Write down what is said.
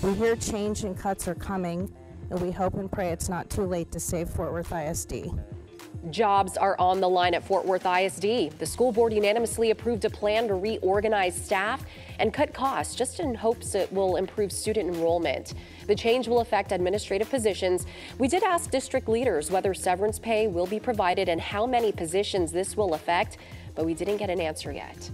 We hear change and cuts are coming, and we hope and pray it's not too late to save Fort Worth ISD. Jobs are on the line at Fort Worth ISD. The school board unanimously approved a plan to reorganize staff and cut costs just in hopes it will improve student enrollment. The change will affect administrative positions. We did ask district leaders whether severance pay will be provided and how many positions this will affect, but we didn't get an answer yet.